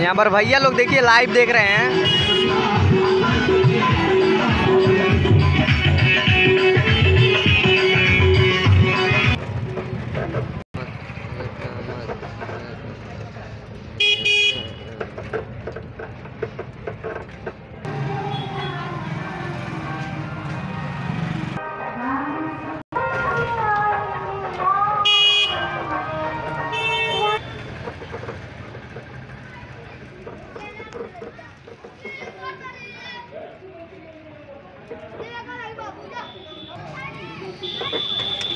यहाँ पर भैया लोग देखिए लाइव देख रहे हैं। Thank you.